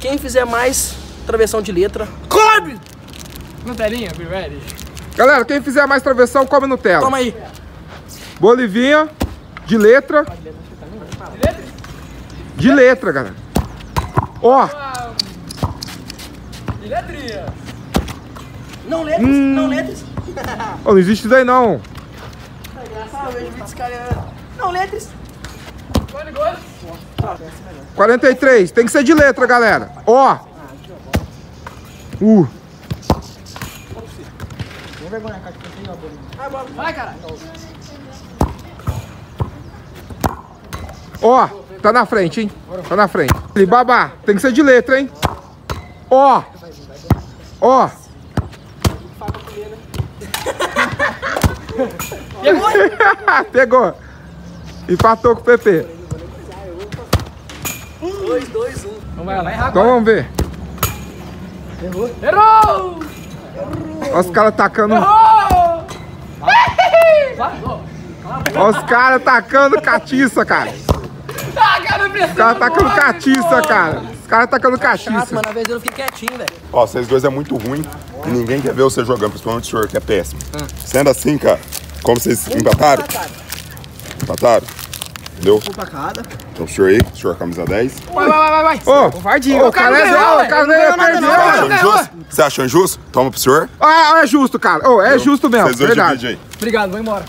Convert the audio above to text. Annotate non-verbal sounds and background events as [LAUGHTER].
Quem fizer mais travessão de letra, come! Nutelinha, be ready. Galera, quem fizer mais travessão, come Nutella. Toma aí. Bolivinha de letra. De letra, galera. Ó, E letrinha. Não letras, não letras. ó, não existe isso daí não. Eu vejo vídeos cara. Não letras. Gole, gole. 43, tem que ser de letra, galera. Ó. Uh. Vai, caralho. Ó, tá na frente, hein? Tá na frente. Babá, tem que ser de letra, hein? Ó. Ó. [LAUGHS] [LAUGHS] Pegou. Empatou com o PP. Dois, dois, um. Então vai lá. Então vamos ver. Errou! Ó os caras tacando. Errou! Ó os caras tacando catiça, cara. Ah, cara, não. Os caras tacando catiça, cara. Os caras tacando Chato, catiça. mas na vez eu fiquei quietinho, velho. Ó, vocês dois é muito ruim e ninguém quer ver você jogando, principalmente o senhor, que é péssimo. Sendo assim, cara, como vocês empataram? Empataram? Entendeu? Um pra cada. Então o senhor aí, o senhor camisa 10. Vai, vai, vai, vai. Ô, Covardia. ô, O cara é zero, o cara nada, perdeu. Você achou injusto? Você achou injusto? Toma pro senhor. Ah, é justo, cara. Ô, é justo mesmo, verdade. Obrigado, vou embora.